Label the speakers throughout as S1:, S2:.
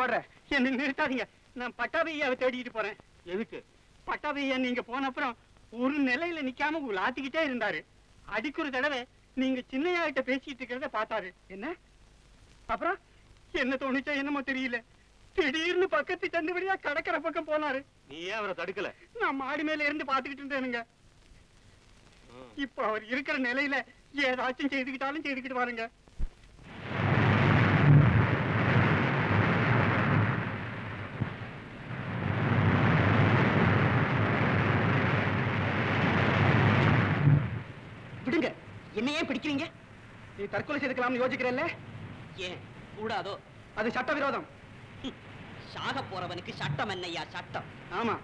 S1: ஓடுற. என்ன நிறுத்தாதீங்க. நான் பட்டாபையாவை தேடிட்டு போறேன்.
S2: எதுக்கு?
S1: பட்டாபையா நீங்க போன அப்புறம் ஒரு நிலையில நிக்காம உங்களை ஆத்திக்கிட்டே இருந்தாரு. அடிக்கிற தடவை நீங்க சின்னையாகிட்ட பேசிட்டு இருக்கிறத பார்த்தாரு. என்ன? அப்புறம் என்ன தோணுச்சோ என்னமோ தெரியல. திடீர்னு பக்கத்து தண்டு வழியா கடற்கரை பக்கம் போனாரு.
S2: நீ ஏன் அவரை தடுக்கல.
S1: நான் மாடி மேல இருந்து பாத்துக்கிட்டு இருந்தேனுங்க. இப்ப அவர் இருக்கிற நிலையில ஏதாச்சும் செய்துக்கிட்டாலும் செய்துக்கிட்டு பாருங்க
S3: என்ன ஏன் பிடிக்கிறீங்க?
S1: நீ தற்கொலை செய்துக்கலாம்னு யோசிக்கிறல்ல?
S3: ஏன்? கூடாதோ?
S1: அது சட்டவிரோதம்.
S3: சாக போறவனுக்கு சட்டம் என்னய்யா சட்டம்?
S1: ஆமா.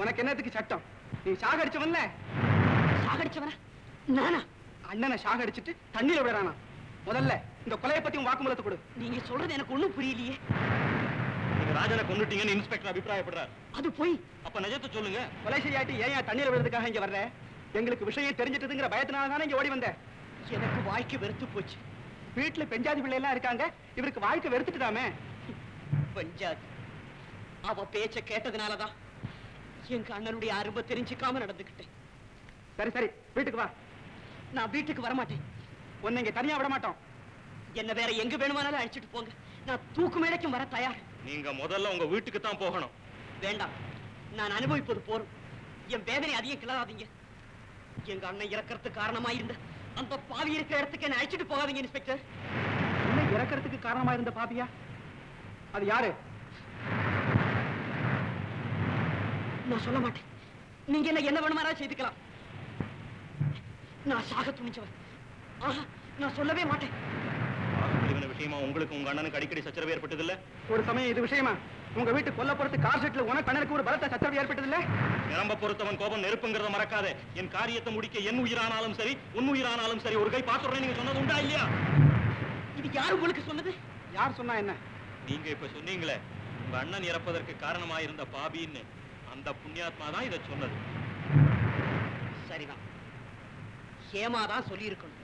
S1: உனக்கு என்னத்துக்கு சட்டம்? நீ சாகடிச்சவன்ல?
S3: சாகடிச்சவனா? நானா?
S1: அண்ணனை சாகடிச்சிட்டு தண்ணியில விடுறானா முதல்ல இந்த கொலையை பத்தி உன் வாக்குமூலத்தை கொடு.
S3: நீங்க சொல்றது எனக்கு ஒண்ணும் புரியலையே.
S2: நீங்க ராஜனை கொண்டுட்டீங்கன்னு இன்ஸ்பெக்டர் அபிப்பிராயப்படுறார்.
S3: அது போய்
S2: அப்ப நிஜத்தை சொல்லுங்க.
S1: கொலை செய்யாட்டி ஏன் ஏன் தண்ணியில விடுறதுக்காக இங்க வர்ற? எங்களுக்கு விஷயம் தெரிஞ்சிட்டதுங்கிற பயத்தினால தானே இங்க ஓடி வந்த
S3: எனக்கு வாய்க்கு வெறுத்து போச்சு.
S1: வீட்டுல பெஞ்சாதி பிள்ளை எல்லாம் இருக்காங்க. இவருக்கு வாழ்க்கை வெறுத்துட்டுதாமே
S3: பஞ்சாத் அவ பேச்ச கேட்டதுனாலதான் எங்க அண்ணனுடைய அருமை தெரிஞ்சுக்காம நடந்துக்கிட்டேன்.
S1: சரி சரி வீட்டுக்கு வா.
S3: நான் வீட்டுக்கு வரமாட்டேன்.
S1: உன்னை இங்க தனியா விட மாட்டோம்.
S3: என்ன வேற எங்க வேணுமானாலும் அழைச்சிட்டு போங்க. நான் தூக்கு மேடைக்கும் வர தயார்.
S2: நீங்க முதல்ல உங்க வீட்டுக்கு தான் போகணும்.
S3: வேண்டாம். நான் அனுபவிப்பது போரும். என் வேதனை அதிகம் கிளறாதீங்க. எங்க அண்ணன் இறக்கறதுக்கு காரணமா இருந்த அந்த பாவி இருக்கிற இடத்துக்கு என்ன அழைச்சிட்டு போகாதீங்க இன்ஸ்பெக்டர்.
S1: என்ன இறக்கறதுக்கு காரணமா இருந்த பாப்பியா அது யாரு?
S3: நான் சொல்ல மாட்டேன். நீங்க என்ன என்ன வேணுமானா செய்துக்கலாம். நான் சாக துணிச்சவன் ஆஹா நான் சொல்லவே மாட்டேன்.
S2: வாக்குப்பிரிவினை விஷயமா உங்களுக்கு உங்க அண்ணனுக்கு அடிக்கடி சச்சரவு ஏற்பட்டது இல்ல
S1: ஒரு சமயம் இது விஷயமா? உங்க வீட்டு கொல்லப்புறத்து கார் ஷெட்ல உனக்கு அண்ணனுக்கு ஒரு பலத்த சச்சரவு ஏற்பட்டது இல்ல
S2: நிரம்ப பொறுத்தவன் கோபம் நெருப்புங்கிறத மறக்காதே. என் காரியத்தை முடிக்க என் உயிரானாலும் சரி உன் உயிரானாலும் சரி ஒரு கை பாத்துறேன் நீங்க சொன்னது உண்டா இல்லையா?
S3: இது யார் உங்களுக்கு சொன்னது?
S1: யார் சொன்னா என்ன?
S2: நீங்க இப்ப சொன்னீங்களே உங்க அண்ணன் இறப்பதற்கு காரணமாயிருந்த பாபின்னு. அந்த புண்ணியாத்மா தான் இதை சொன்னது.
S3: சரிதான். ஹேமா தான் சொல்லியிருக்கணும்.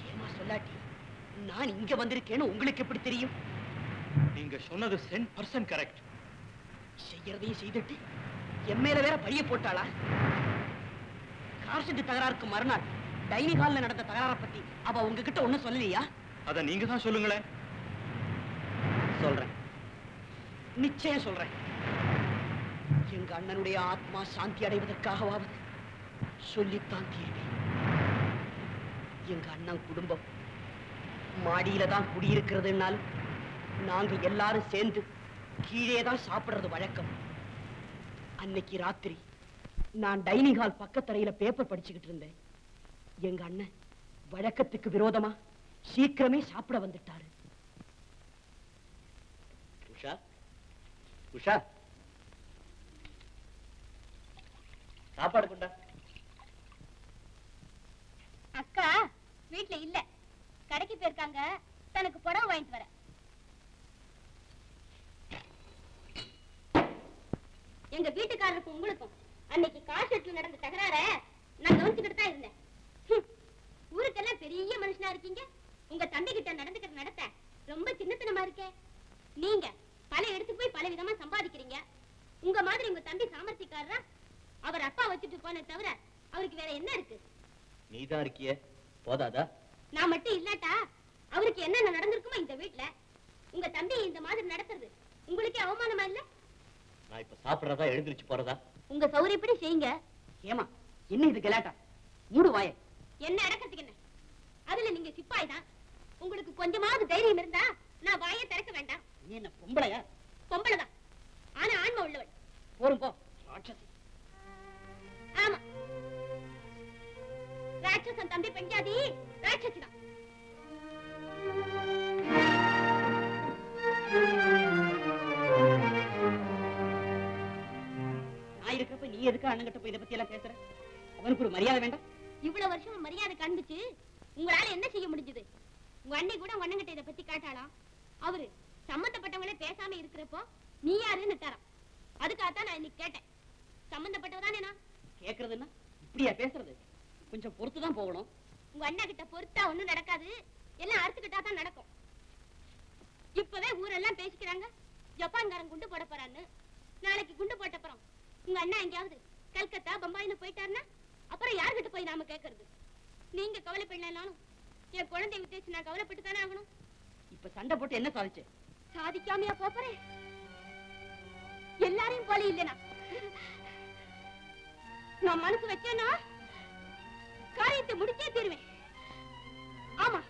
S3: ஹேமா சொல்லாட்டி? நான் இங்க வந்திருக்கேன்னு உங்களுக்கு எப்படி தெரியும்?
S2: நீங்க சொன்னது சென் பர்சன்ட் கரெக்ட்
S3: செய்யறதையும் செய்துட்டு என் மேல வேற பழிய போட்டாளா? கார் தகராறுக்கு மறுநாள் டைனிங் ஹால்ல நடந்த தகராற பத்தி அவ உங்ககிட்ட ஒண்ணும் சொல்லலையா?
S2: அத நீங்க தான் சொல்லுங்களேன்.
S3: சொல்றேன். நிச்சயம் சொல்றேன். எங்க அண்ணனுடைய ஆத்மா சாந்தி அடைவதற்காகவாவது சொல்லித்தான் தீர்வேன். எங்க அண்ணன் குடும்பம் மாடியில தான் குடியிருக்கிறதுனாலும் நாங்க எல்லாரும் சேர்ந்து கீழே தான் சாப்பிடுறது வழக்கம். அன்னைக்கு ராத்திரி நான் டைனிங் ஹால் பக்கத்தரையில பேப்பர் படிச்சுக்கிட்டு இருந்தேன். எங்க அண்ணன் வழக்கத்துக்கு விரோதமா சீக்கிரமே சாப்பிட வந்துட்டாரு. உஷா உஷா. சாப்பாடு கொண்டா.
S4: அக்கா வீட்ல இல்ல. கடைக்கு போயிருக்காங்க. தனக்கு புடவை வாங்கிட்டு வர எங்க வீட்டுக்காரருக்கும் உங்களுக்கும் அன்னைக்கு கார் நடந்த தகராற நான் கவனிச்சுக்கிட்டு தான் இருந்தேன். ஊருக்கெல்லாம் பெரிய மனுஷனா இருக்கீங்க. உங்க தந்தை கிட்ட நடந்துக்கிற நடத்த ரொம்ப சின்னத்தனமா இருக்கே. நீங்க பல இடத்துக்கு போய் பல விதமா சம்பாதிக்கிறீங்க. உங்க மாதிரி உங்க தம்பி சாமர்த்தியக்காரரா அவர் அப்பா வச்சுட்டு போன தவிர அவருக்கு வேற என்ன இருக்கு?
S3: நீதான் இருக்கிய. போதாதா?
S4: நான் மட்டும் இல்லாட்டா அவருக்கு என்னென்ன நடந்திருக்குமோ இந்த வீட்ல உங்க தம்பி இந்த மாதிரி நடத்துறது உங்களுக்கே அவமானமா இல்ல?
S3: நான் இப்ப சாப்பிடுறதா எழுந்திருச்சு போறதா?
S4: உங்க சௌரியப்படி செய்யுங்க?
S3: ஏமா என்ன இது கலாட்டா? மூடு வாய.
S4: என்ன அடக்கத்துக்கு என்ன? அதுல நீங்க சிப்பாய் தான் உங்களுக்கு கொஞ்சமாவது தைரியம் இருந்தா நான் வாயை திறக்க வேண்டாம்.
S3: நீ என்ன பொம்பளையா?
S4: பொம்பளைதான். ஆனா ஆன்மை உள்ளவள்.
S3: போரும் போ. ராட்சசி.
S4: ஆமா. ராட்சசன் தம்பி பெஞ்சாதி
S3: நான் இருக்கிறப்ப நீ எதுக்கு அண்ணங்கிட்ட போய் இதை பத்தி எல்லாம் பேசுற? அவனுக்கு ஒரு மரியாதை வேண்டாம்.
S4: இவ்வளவு வருஷம் மரியாதை காண்பிச்சு உங்களால என்ன செய்ய முடிஞ்சது? உங்க அண்ணி கூட உங்க அண்ணங்கிட்ட இதை பத்தி காட்டாளாம். அவரு சம்பந்தப்பட்டவங்களே பேசாம இருக்கிறப்போ நீ யாருன்னு தரான் அதுக்காகத்தான் நான் இன்னைக்கு கேட்டேன். சம்பந்தப்பட்டவதானே நான்?
S3: கேக்குறதுன்னா இப்படியா பேசுறது? கொஞ்சம் பொறுத்து தான் போகணும்.
S4: உங்க அண்ணா கிட்ட பொறுத்தா ஒண்ணும் நடக்காது. எல்லாம் அறுத்துக்கிட்டா தான் நடக்கும். இப்பவே ஊரெல்லாம் பேசி பேசுறாங்க ஜப்பான்காரன் குண்டு போட போறான்னு. நாளைக்கு குண்டு போட்ட அப்புறம் உங்க அண்ணா எங்கேயாவது கல்கத்தா பம்பாயின்னு போயிட்டாருன்னா அப்புறம் யார்கிட்ட போய் நாம கேக்குறது? நீங்க கவலைப்படலனாலும் என் குழந்தைய வித்தேச்சு நான் கவலைப்பட்டு தானே ஆகணும்.
S3: இப்ப சண்டை போட்டு என்ன சாதிச்சு?
S4: சாதிக்காமையா போறேன் எல்லாரையும் போல இல்லனா. நான் மனசு வச்சேன்னா காரியத்தை முடிச்சே தீருவேன். ஆமா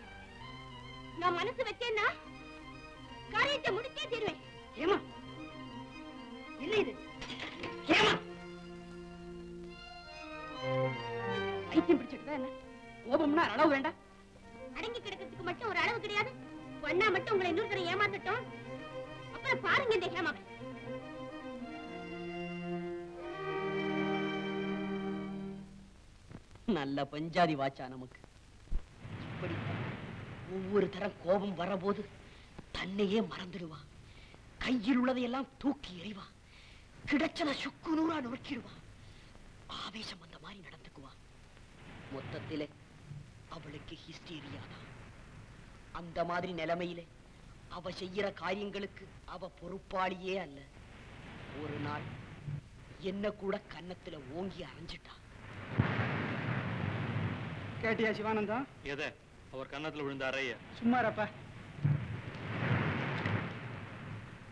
S4: நான் மனசு வச்சேன்னா காரியத்தை முடிச்சே தீருவேன்.
S3: ஏமா என்ன இது? ஏமா பைத்தியம் பிடிச்சிட்டு என்ன? கோபம்னா அளவு வேண்டாம்.
S4: அடங்கி கிடக்கிறதுக்கு மட்டும் ஒரு அளவு கிடையாது. ஒன்னா மட்டும் உங்களை இன்னொரு தடவை ஏமாத்தட்டும். அப்புறம் பாருங்க இந்த ஹேமாவை.
S3: நல்ல பஞ்சாதி வாச்சா நமக்கு. ஒவ்வொரு தரம் கோபம் வரபோது தன்னையே மறந்துடுவா. கையில் உள்ளதையெல்லாம் தூக்கி எறிவா. கிடைச்சத சுக்கு நூறா நொறுக்கிடுவா. ஆவேசம் அந்த மாதிரி நடந்துக்குவா. மொத்தத்திலே அவளுக்கு ஹிஸ்டீரியா தான். அந்த மாதிரி நிலைமையிலே அவ செய்யற காரியங்களுக்கு அவ பொறுப்பாளியே அல்ல. ஒரு நாள் என்ன கூட கன்னத்துல ஓங்கி அரைஞ்சிட்டா.
S1: கேட்டியா சிவானந்தம்
S2: எதை? அவர் கன்னத்துல விழுந்த அறைய.
S1: சும்மாரப்பா.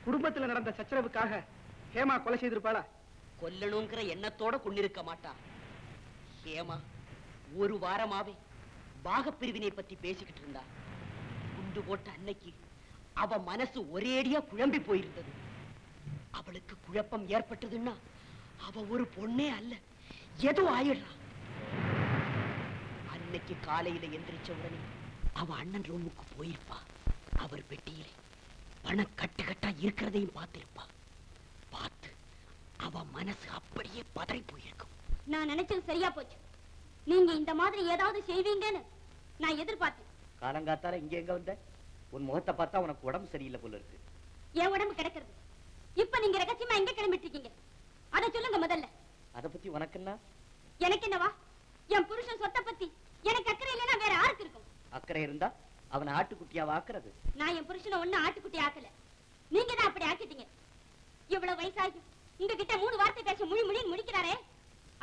S1: குடும்பத்துல நடந்த சச்சரவுக்காக ஹேமா கொலை செய்திருப்பாளா?
S3: கொல்லணுங்கிற எண்ணத்தோட கொண்டிருக்க மாட்டா. ஹேமா ஒரு வாரமாவே பாகப்பிரிவினை பத்தி பேசிக்கிட்டு இருந்தா. குண்டு போட்ட அன்னைக்கு அவ மனசு ஒரேடியா குழம்பி போயிருந்தது. அவளுக்கு குழப்பம் ஏற்பட்டதுன்னா அவ ஒரு பொண்ணே அல்ல. ஏதோ ஆயிடுறா. அன்னைக்கு காலையில எந்திரிச்ச உடனே அவ அண்ணன் ரூமுக்கு போயிருப்பா. அவர் பெட்டியிலே பணம் கட்டு கட்டா இருக்கிறதையும் பார்த்திருப்பா. பார்த்து அவ மனசு அப்படியே பதறி போயிருக்கும்.
S4: நான் நினைச்சது சரியா போச்சு. நீங்க இந்த மாதிரி ஏதாவது செய்வீங்கன்னு நான் எதிர்பார்த்தேன்.
S5: காலங்காத்தால இங்க எங்க வந்த? உன் முகத்தை பார்த்தா உனக்கு உடம்பு சரியில்லை போல இருக்கு.
S4: என் உடம்பு கிடக்கிறது. இப்ப நீங்க ரகசியமா எங்க கிளம்பிட்டு இருக்கீங்க அதை சொல்லுங்க முதல்ல.
S5: அத பத்தி உனக்கு என்ன?
S4: எனக்கு என்னவா? என் புருஷன் சொத்தை பத்தி எனக்கு அக்கறை இல்லைன்னா வேற யாருக்கு இருக்கும்
S5: அக்கறை இருந்தா அவனை ஆட்டுக்குட்டியா வாக்குறது
S4: நான் என் புருஷனை ஒண்ணு ஆட்டுக்குட்டி ஆக்கல. நீங்க தான் அப்படி ஆக்கிட்டீங்க. இவ்வளவு வயசாகி உங்ககிட்ட மூணு வார்த்தை பேச முழி முழின்னு முடிக்கிறாரே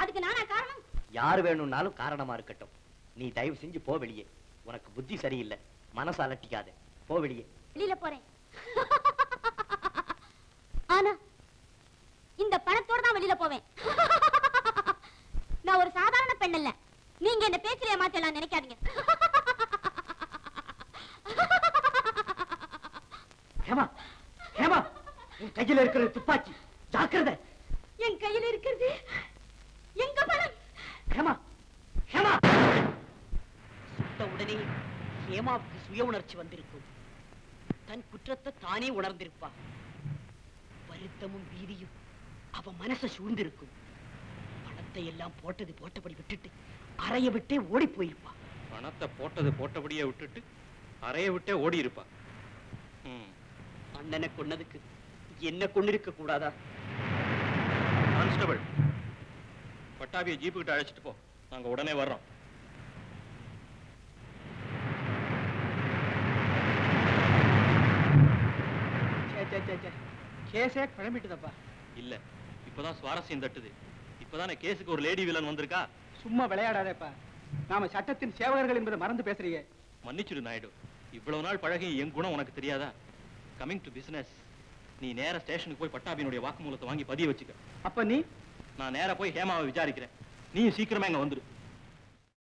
S4: அதுக்கு நானா காரணம்?
S5: யாரு வேணும்னாலும் காரணமா இருக்கட்டும். நீ தயவு செஞ்சு போ வெளியே. உனக்கு புத்தி சரியில்லை. மனசு அலட்டிக்காத. போ வெளியே.
S4: வெளியில போறேன். ஆனா இந்த பணத்தோட தான் வெளியில போவேன். நான் ஒரு சாதாரண பெண் இல்ல நீங்க என்ன பேச்சில ஏமாத்தலாம் நினைக்காதீங்க.
S5: ஹேமா ஹேமா உன் கையில இருக்கிற துப்பாக்கி ஜாக்கிரதை.
S4: என் கையில இருக்கிறது? எங்க பணம்?
S5: ஹேமா ஹேமா.
S3: சுட்ட உடனே ஹேமாவுக்கு சுய உணர்ச்சி வந்திருக்கும். தன் குற்றத்தை தானே உணர்ந்திருப்பா. வருத்தமும் பீதியும் அவ மனச சூழ்ந்திருக்கும். பணத்தை எல்லாம் போட்டது போட்டபடி விட்டுட்டு அறைய விட்டே ஓடி போயிருப்பா.
S2: பணத்தை போட்டது போட்டபடியே விட்டுட்டு அறைய விட்டே ஓடி இருப்பா ம்.
S3: அண்ணனை கொன்னதுக்கு என்ன கொண்டிருக்க கூடாதா?
S2: கான்ஸ்டபிள் பட்டாபியை ஜீப்பு கிட்ட அழைச்சிட்டு போ. நாங்க உடனே வர்றோம்.
S1: சே சே சே சே கேஸே குழம்பிட்டுதப்பா
S2: இல்ல இப்பதான் சுவாரஸ்யம் தட்டுது. இப்பதானே கேஸுக்கு ஒரு லேடி வில்லன் வந்திருக்கா?
S1: சும்மா விளையாடாதேப்பா. நாம சட்டத்தின் சேவகர்கள் என்பதை மறந்து பேசுறீங்க.
S2: மன்னிச்சிடு நாயுடு. இவ்வளவு நாள் பழகி என் குணம் உனக்கு தெரியாதா? கமிங் டு பிசினஸ் நீ நேரா ஸ்டேஷனுக்கு போய் பட்டாபியினுடைய வாக்குமூலத்தை வாங்கி பதிய வச்சுக்க.
S1: அப்ப நீ?
S2: நான் நேரா போய் ஹேமாவை விசாரிக்கிறேன். நீயும் சீக்கிரமா இங்க வந்துரு.